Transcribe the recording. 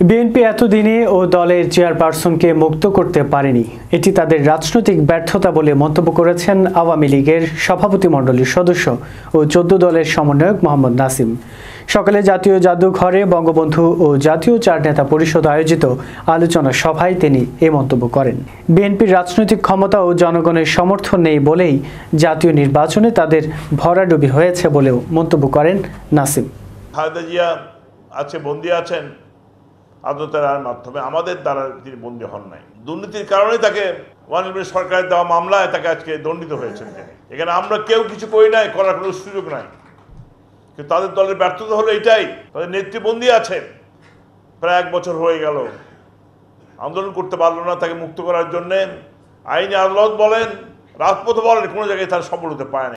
BNP এতদিনে ও দলের চেয়ারপারসনকে মুক্ত করতে পারেনি। এটি তাদের রাজনৈতিক ব্যর্থতা বলে মন্তব্য করেছেন আওয়ামী লীগের সভাপতি মণ্ডলীর সদস্য ও চোদ্দ দলের সমন্বয়ক মোহাম্মদ নাসিম। সকালে জাতীয় জাদুঘরে বঙ্গবন্ধু ও জাতীয় চার নেতা পরিষদ আয়োজিত আলোচনা সভায় তিনি এ মন্তব্য করেন। বিএনপির রাজনৈতিক ক্ষমতা ও জনগণের সমর্থন নেই বলেই জাতীয় নির্বাচনে তাদের ভরাডুবি হয়েছে বলেও মন্তব্য করেন নাসিম। আছে, বন্দি আছেন। আত্মতার মাধ্যমে আমাদের দ্বারা তিনি বন্দী হন নাই। দুর্নীতির কারণে তাকে ওয়ান সরকারের দেওয়া মামলায় তাকে আজকে দণ্ডিত হয়েছেন এখানে আমরা কেউ কিছু করি নাই, করার কোনো সুযোগ নাই। কিন্তু তাদের দলের ব্যর্থতা হলো এটাই, তাদের নেতৃবন্দী আছে প্রায় এক বছর হয়ে গেল। আন্দোলন করতে পারল না তাকে মুক্ত করার জন্যে। আইনি আদালত বলেন, রাজপথ বলেন, কোনো জায়গায় তারা সফল হতে পায় না